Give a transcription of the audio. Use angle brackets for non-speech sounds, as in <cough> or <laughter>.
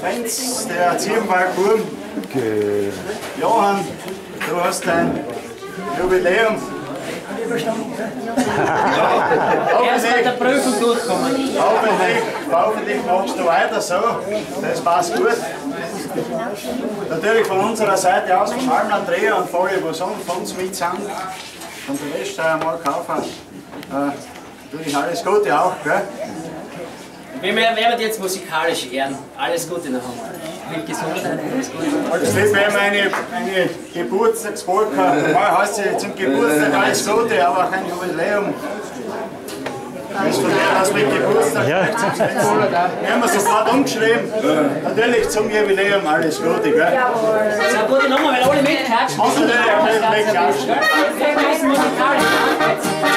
Frenz, der Ziegenwaldburm. Okay. Johann, du hast dein Jubiläum. <laughs> Mit der Prüfung durchkommen. Hoffentlich, hoffentlich machst du weiter so. Das passt gut. Natürlich von unserer Seite aus, von allen Andrea und Folge, die von uns mit sind, und der Weststeier mal kaufen. Äh, natürlich alles Gute auch. Gell? Wir werden jetzt musikalisch ehren. Alles Gute noch einmal. Viel Gesundheit, alles Gute. Das wird mir eine, eine Geburtstagspolka. Mal heißt sie zum Geburtstag alles Gute, aber auch ein Jubiläum. Das von der aus mit Geburtstag. Ja. Wir haben wir sofort umgeschrieben. Natürlich zum Jubiläum alles Gute. Gell? So, gute Nummer, wenn alle mitklatschen. Müssen musikalisch